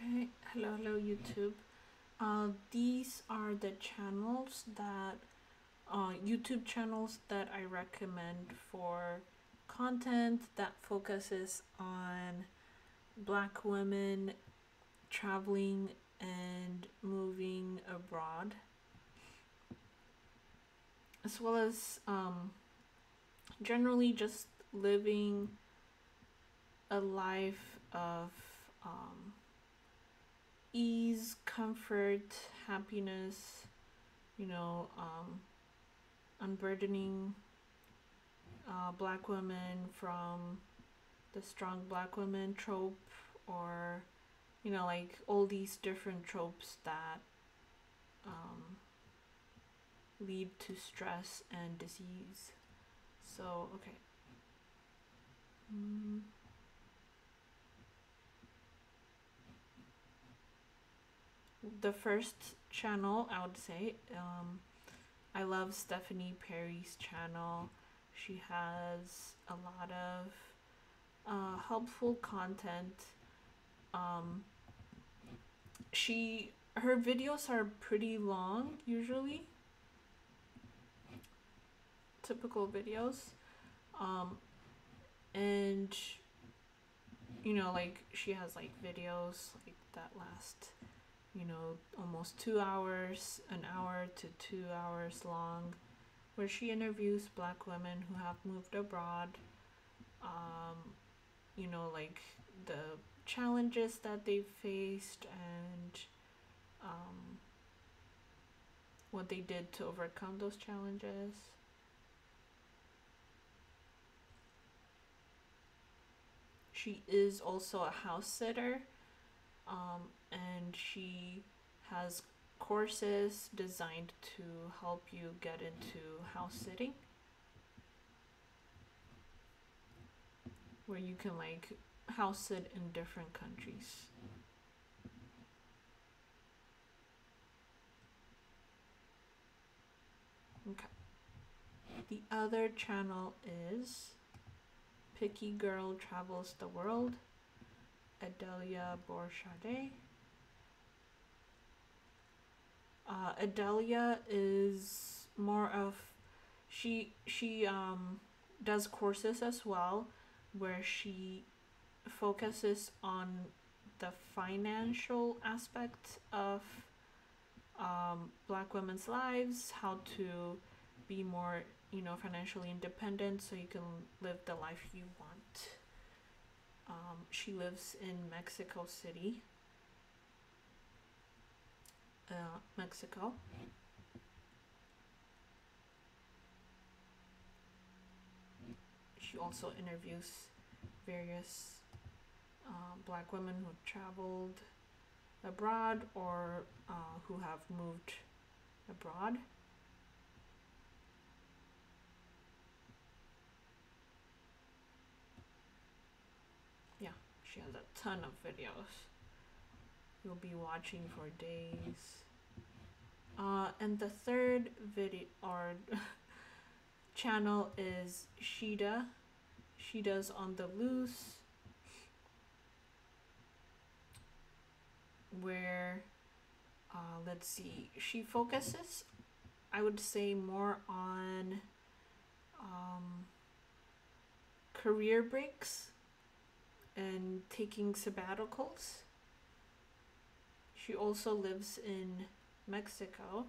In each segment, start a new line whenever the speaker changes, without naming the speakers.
Okay, hello, hello, YouTube. Uh, these are the channels that, uh, YouTube channels that I recommend for content that focuses on black women traveling and moving abroad, as well as um, generally just living a life of um, ease, comfort, happiness, you know, um, unburdening uh, black women from the strong black woman trope or, you know, like all these different tropes that um, lead to stress and disease. So, okay. Mm. The first channel I would say um, I love Stephanie Perry's channel. She has a lot of uh, helpful content. Um, she her videos are pretty long usually. Typical videos. Um, and you know like she has like videos like that last you know, almost two hours, an hour to two hours long, where she interviews black women who have moved abroad, um, you know, like the challenges that they've faced and um, what they did to overcome those challenges. She is also a house sitter um, and she has courses designed to help you get into house sitting. Where you can like house sit in different countries. Okay. The other channel is picky girl travels the world Adelia Borchade. Uh, Adelia is more of she she um does courses as well where she focuses on the financial aspect of um, black women's lives how to be more you know financially independent so you can live the life you want um, she lives in Mexico City, uh, Mexico. She also interviews various uh, black women who traveled abroad or uh, who have moved abroad. She has a ton of videos. You'll be watching for days. Uh, and the third video or channel is Shida. Shida's on the loose. Where, uh, let's see, she focuses, I would say, more on um, career breaks and taking sabbaticals. She also lives in Mexico.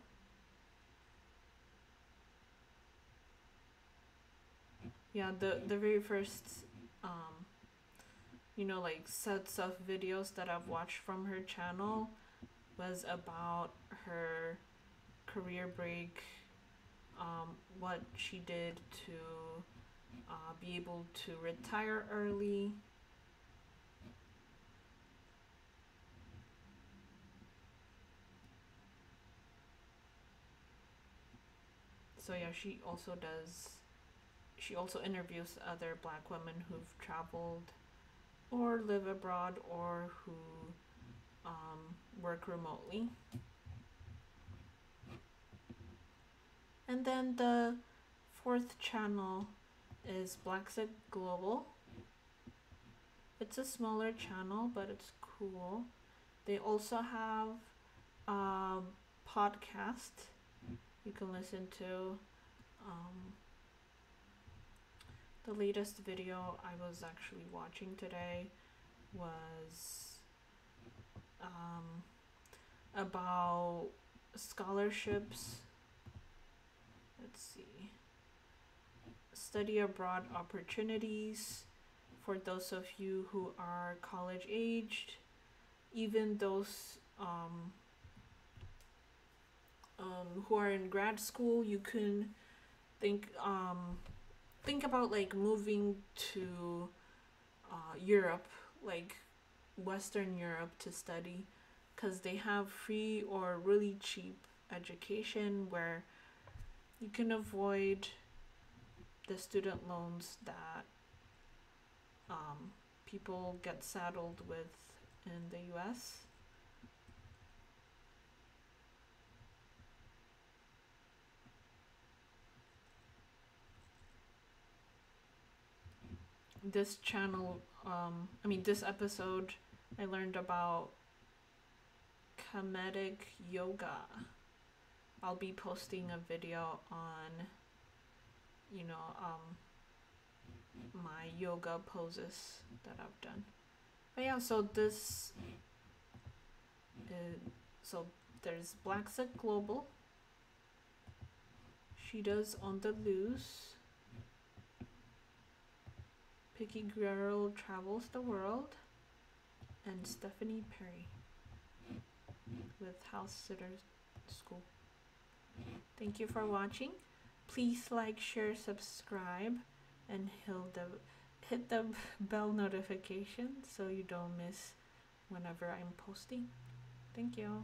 Yeah, the, the very first, um, you know, like sets of videos that I've watched from her channel was about her career break, um, what she did to uh, be able to retire early, so yeah, she also does. She also interviews other Black women who've traveled, or live abroad, or who um, work remotely. And then the fourth channel is Blaxit Global. It's a smaller channel, but it's cool. They also have a podcast you can listen to. Um, the latest video I was actually watching today was um, about scholarships. Let's see. Study abroad opportunities for those of you who are college aged, even those um, um, who are in grad school, you can think um, think about like moving to uh, Europe, like Western Europe, to study, because they have free or really cheap education where you can avoid the student loans that um, people get saddled with in the US. This channel, um, I mean, this episode, I learned about Kemetic yoga. I'll be posting a video on, you know, um, my yoga poses that I've done. But yeah, so this, uh, so there's Blaxit Global. She does on the loose. Picky Girl travels the world, and Stephanie Perry with House Sitters School. Thank you for watching. Please like, share, subscribe, and hit the hit the bell notification so you don't miss whenever I'm posting. Thank you.